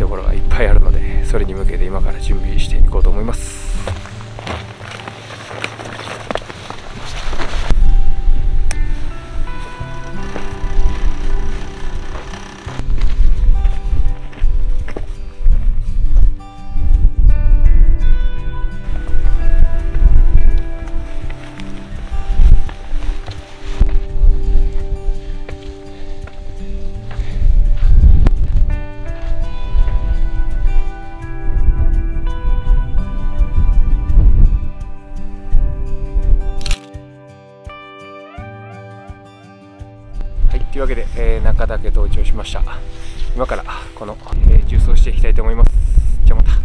いところがいっぱいあるのでそれに向けて今から準備していこうと思います。い、というわけで、えー中岳登頂しました。今からこの、えー、重走していきたいと思います。じゃあまた。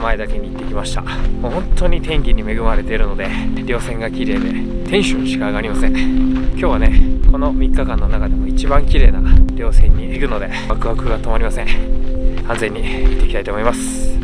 前岳に行ってきました。もう本当に天気に恵まれているので稜線が綺麗でテンションしか上がりません。今日はねこの3日間の中でも一番綺麗な稜線に行くのでワクワクが止まりません。安全に行っていきたいと思います。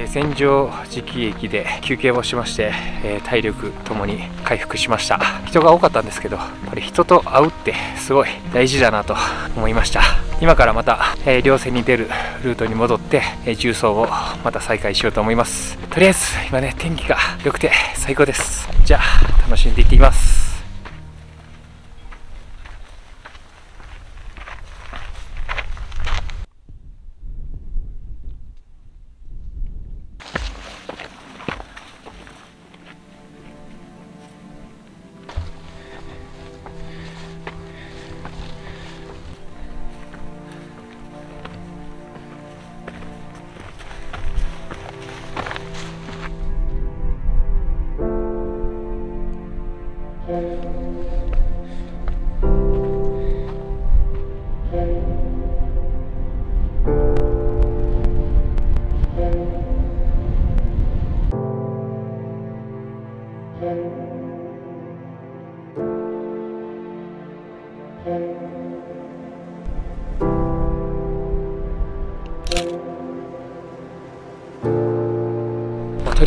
えー千畳敷駅で休憩をしまして、え体力ともに回復しました。人が多かったんですけどやっぱり人と会うってすごい大事だなと思いました。今からまた、えー稜線に出るルートに戻って、え重走をまた再開しようと思います。とりあえず今ね天気が良くて最高です。じゃあ楽しんでいってきます。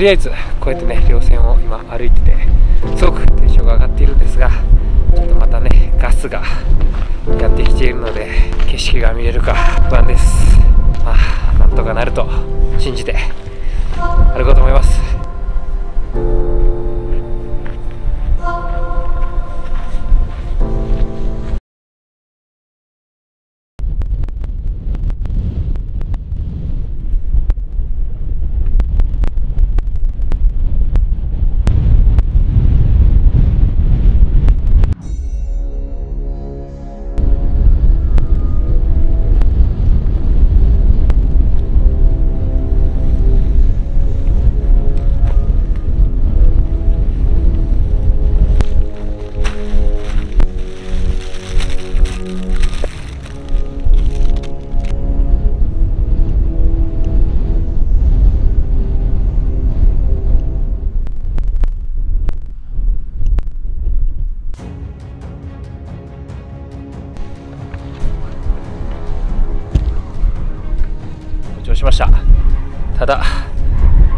りあえずこうやってね稜線を今歩いててすごくテンションが上がっているんですがちょっとまたねガスがやってきているので景色が見れるか不安です。まあなんとかなると信じて歩こうと思います。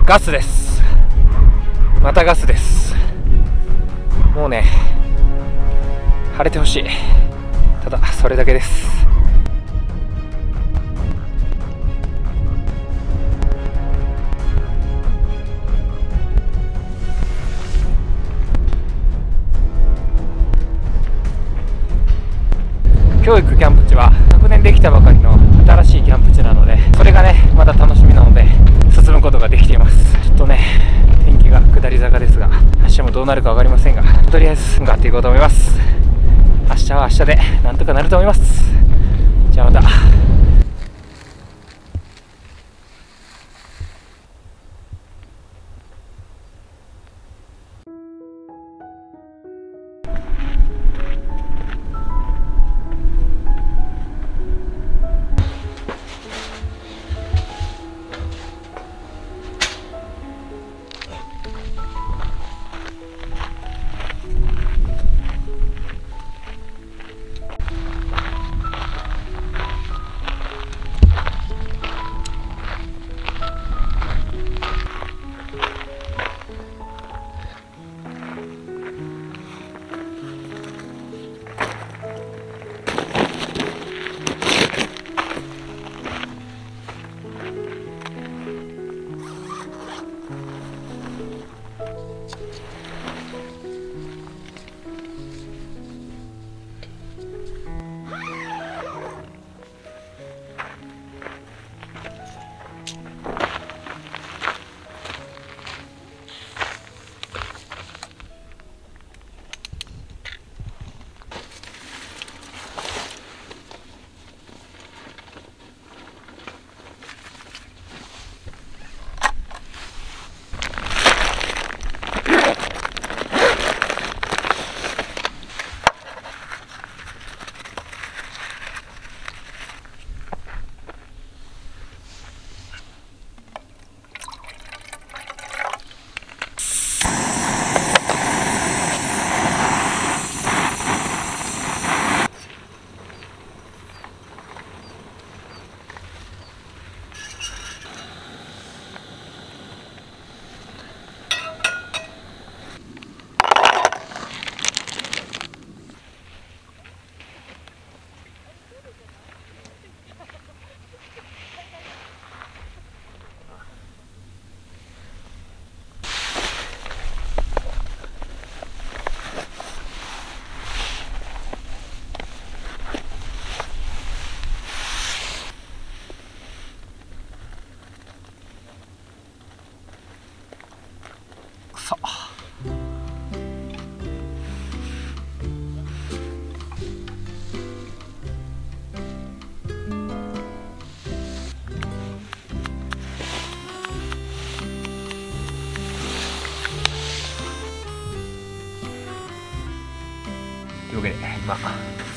ガスです。またガスです。もうね晴れてほしい。ただそれだけです。教育キャンプ地は昨年できたばかりの新しいキャンプ地なのでそれがねまだ楽しみなので進むことができています。ちょっとね天気が下り坂ですが明日もどうなるか分かりませんがとりあえず向かっていこうと思います。明日は明日でなんとかなると思います。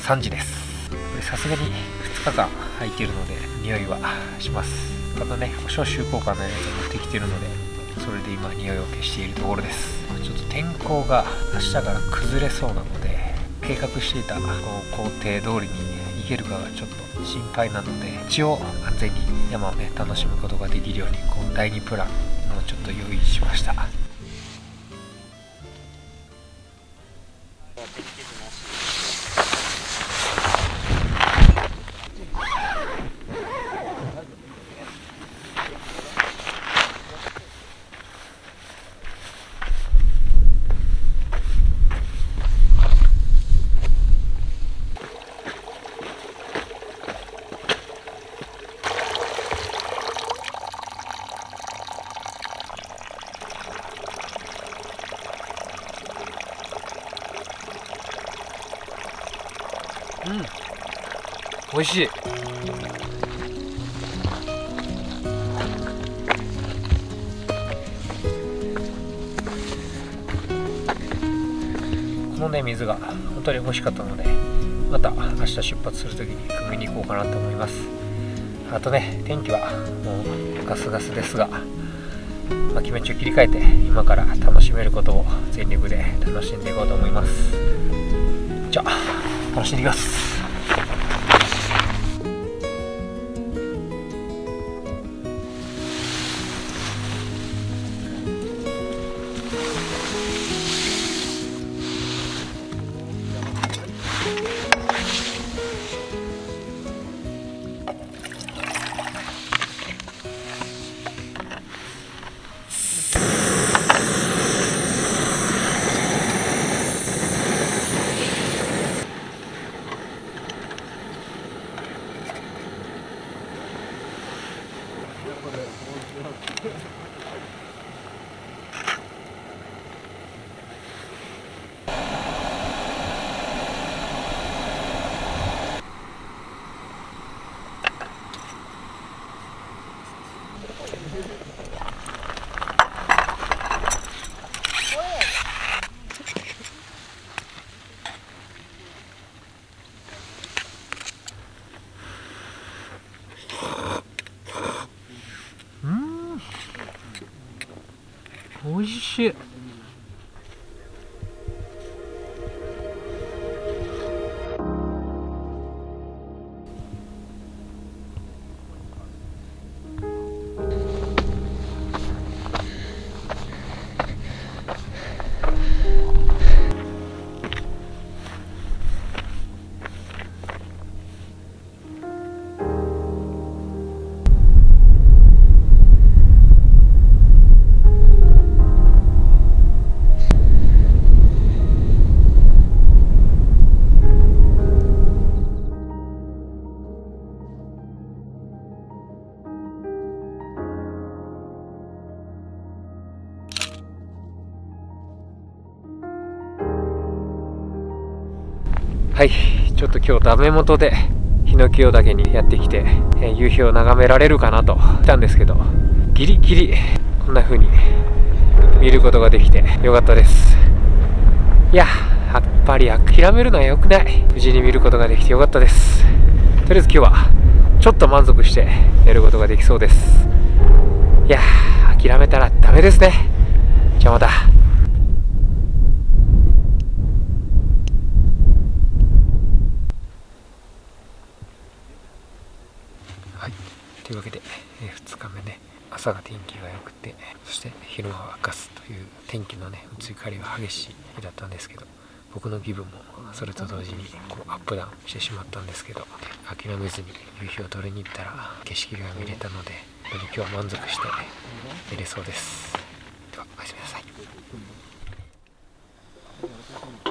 3時です。これさすがに2日間空いてるので匂いはします。まただね消臭効果のやつを持ってきてるのでそれで今匂いを消しているところです。ちょっと天候が明日から崩れそうなので計画していた工程通りに行けるかがちょっと心配なので一応安全に山をね楽しむことができるようにこう第2プランをちょっと用意しました。美味しい。このね水が本当に美味しかったのでまた明日出発する時に汲みに行こうかなと思います。あとね天気はもうガスガスですが、まあ、気持ちを切り替えて今から楽しめることを全力で楽しんでいこうと思います。じゃあ楽しんでいきます。はい。ちょっと今日ダメ元でヒノキオ岳にやってきて、え、夕日を眺められるかなと来たんですけどギリギリこんな風に見ることができてよかったです。いややっぱり諦めるのは良くない。無事に見ることができてよかったです。とりあえず今日はちょっと満足して寝ることができそうです。いや諦めたらダメですね。じゃあまたというわけで、えー、2日目ね朝が天気が良くてそして昼間はガスという天気のね移り変わりが激しい日だったんですけど僕の気分もそれと同時にこうアップダウンしてしまったんですけど諦めずに夕日を撮りに行ったら景色が見れたので本当に今日は満足して寝れそうです。ではおやすみなさい。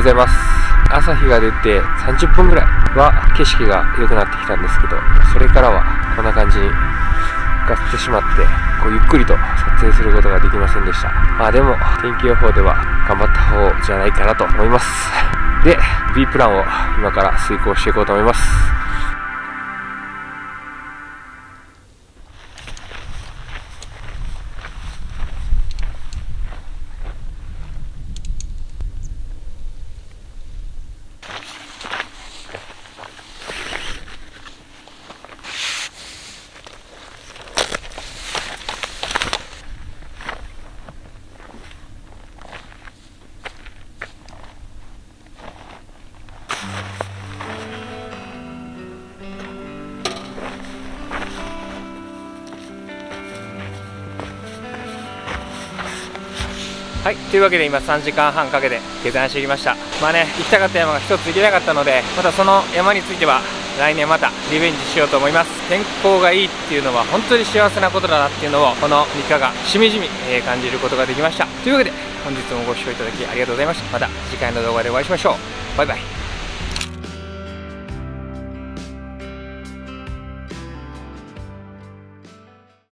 ございます。朝日が出て30分ぐらいは景色が良くなってきたんですけどそれからはこんな感じにガってしまってこうゆっくりと撮影することができませんでした。まあでも天気予報では頑張った方じゃないかなと思います。で B プランを今から遂行していこうと思います。はいというわけで今3時間半かけて下山してきました。まあね行きたかった山が1つ行けなかったのでまたその山については来年またリベンジしようと思います。天候がいいっていうのは本当に幸せなことだなっていうのをこの3日がしみじみ、感じることができました。というわけで本日もご視聴いただきありがとうございました。また次回の動画でお会いしましょう。バイバイ。